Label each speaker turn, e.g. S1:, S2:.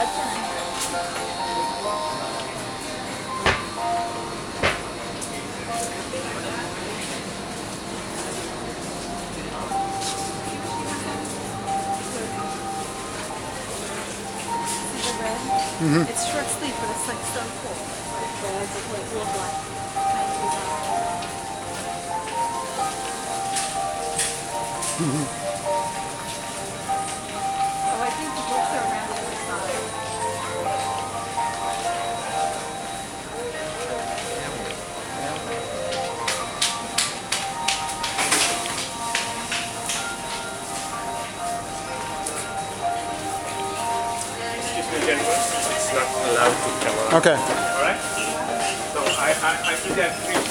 S1: হচ্ছে না Mm-hmm. It's short sleep, but it's like so cool. The legs are like
S2: real black. Mm-hmm. It's not allowed to come out.
S3: Okay.
S2: All right? So I, I, I think three